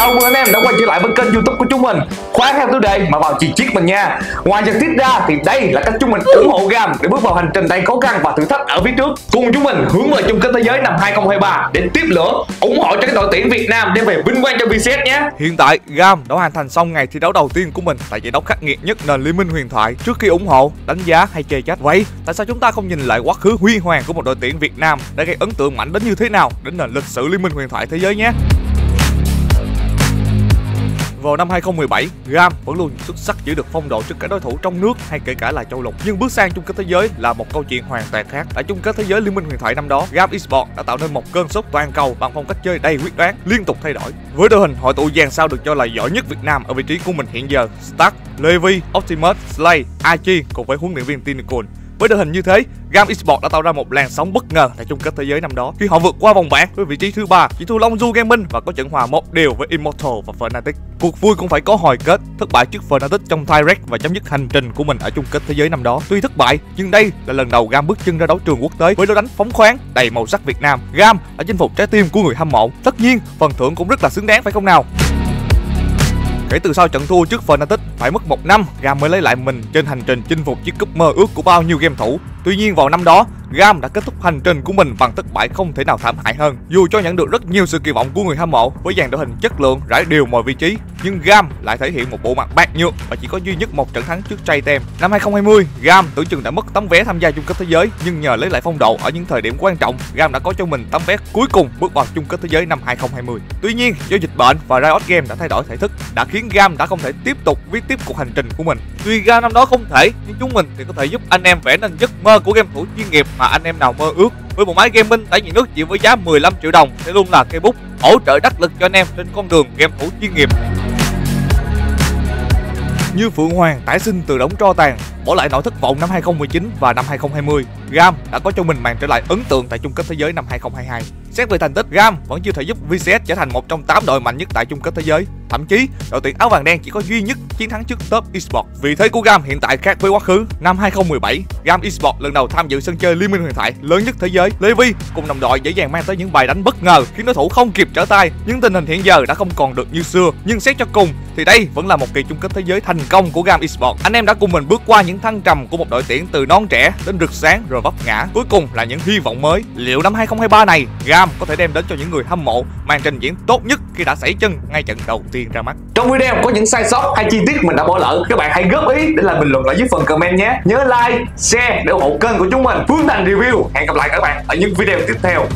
Dạ, Chào mừng anh em đã quay trở lại với kênh youtube của chúng mình. Khóa theo tiêu đề mà vào chỉ chiết mình nha. Ngoài giật tiếp ra thì đây là cách chúng mình ủng hộ GAM Để bước vào hành trình đầy khó khăn và thử thách ở phía trước. Cùng chúng mình hướng về chung kết thế giới năm 2023 Để tiếp lửa ủng hộ cho cái đội tuyển Việt Nam đem về vinh quang cho VCS nhé. Hiện tại GAM đã hoàn thành xong ngày thi đấu đầu tiên của mình tại giải đấu khắc nghiệt nhất nền Liên minh huyền thoại Trước khi ủng hộ, đánh giá hay chê trách. Vậy tại sao chúng ta không nhìn lại quá khứ huy hoàng của một đội tuyển Việt Nam đã gây ấn tượng mạnh đến như thế nào đến nền lịch sử Liên minh huyền thoại thế giới nhé? Vào năm 2017, GAM vẫn luôn xuất sắc giữ được phong độ trước cả đối thủ trong nước hay kể cả là châu lục. Nhưng bước sang chung kết thế giới là một câu chuyện hoàn toàn khác. Tại chung kết thế giới Liên minh huyền thoại năm đó, GAM Esports đã tạo nên một cơn sốt toàn cầu bằng phong cách chơi đầy quyết đoán, liên tục thay đổi. Với đội hình hội tụ dàn sao được cho là giỏi nhất Việt Nam ở vị trí của mình hiện giờ, Stark, Levi, Optimus, Slay, Archie cùng với huấn luyện viên Tinicon với đội hình như thế, Gam Esports đã tạo ra một làn sóng bất ngờ tại chung kết thế giới năm đó khi họ vượt qua vòng bảng với vị trí thứ ba, chỉ thua Long Du Gaming và có trận hòa một đều với Immortal và Fnatic. Cuộc vui cũng phải có hồi kết, thất bại trước Fnatic trong Direct và chấm dứt hành trình của mình ở chung kết thế giới năm đó. Tuy thất bại, nhưng đây là lần đầu Gam bước chân ra đấu trường quốc tế với lối đánh phóng khoáng đầy màu sắc Việt Nam. Gam đã chinh phục trái tim của người hâm mộ. Tất nhiên, phần thưởng cũng rất là xứng đáng phải không nào? Kể từ sau trận thua trước Fnatic, phải mất một năm, Gam mới lấy lại mình trên hành trình chinh phục chiếc cúp mơ ước của bao nhiêu game thủ. Tuy nhiên vào năm đó, Gam đã kết thúc hành trình của mình bằng thất bại không thể nào thảm hại hơn. Dù cho nhận được rất nhiều sự kỳ vọng của người hâm mộ với dàn đội hình chất lượng rải đều mọi vị trí, nhưng Gam lại thể hiện một bộ mặt bạc nhược và chỉ có duy nhất một trận thắng trước Tem. Năm 2020, Gam tưởng chừng đã mất tấm vé tham gia chung kết thế giới, nhưng nhờ lấy lại phong độ ở những thời điểm quan trọng, Gam đã có cho mình tấm vé cuối cùng bước vào chung kết thế giới năm 2020. Tuy nhiên, do dịch bệnh và Riot Game đã thay đổi thể thức, đã khiến Gam đã không thể tiếp tục viết tiếp cuộc hành trình của mình. Tuy Gam năm đó không thể, nhưng chúng mình thì có thể giúp anh em vẽ nên giấc mơ của game thủ chuyên nghiệp mà anh em nào mơ ước với một máy gaming tải nhiệt nước chỉ với giá 15 triệu đồng sẽ luôn là cây bút hỗ trợ đắc lực cho anh em trên con đường game thủ chuyên nghiệp. Như Phượng Hoàng tái sinh từ đống tro tàn, bỏ lại nỗi thất vọng năm 2019 và năm 2020, GAM đã có cho mình màn trở lại ấn tượng tại chung kết thế giới năm 2022. Xét về thành tích, GAM vẫn chưa thể giúp VCS trở thành một trong 8 đội mạnh nhất tại chung kết thế giới. Thậm chí, đội tuyển áo vàng đen chỉ có duy nhất chiến thắng trước top esports. Vị thế của GAM hiện tại khác với quá khứ. Năm 2017, GAM esports lần đầu tham dự sân chơi liên minh huyền thoại lớn nhất thế giới. Levi cùng đồng đội dễ dàng mang tới những bài đánh bất ngờ khiến đối thủ không kịp trở tay. Nhưng tình hình hiện giờ đã không còn được như xưa. Nhưng xét cho cùng thì đây vẫn là một kỳ chung kết thế giới thành công của GAM esports. Anh em đã cùng mình bước qua những thăng trầm của một đội tuyển từ non trẻ đến rực sáng rồi vấp ngã. Cuối cùng là những hy vọng mới. Liệu năm 2023 này GAM có thể đem đến cho những người hâm mộ màn trình diễn tốt nhất khi đã xảy chân ngay trận đầu tiên ra mắt. Trong video có những sai sót hay chi tiết mình đã bỏ lỡ, các bạn hãy góp ý để lại bình luận ở dưới phần comment nhé. Nhớ like, share để ủng hộ kênh của chúng mình. Phương Thành Review. Hẹn gặp lại các bạn ở những video tiếp theo.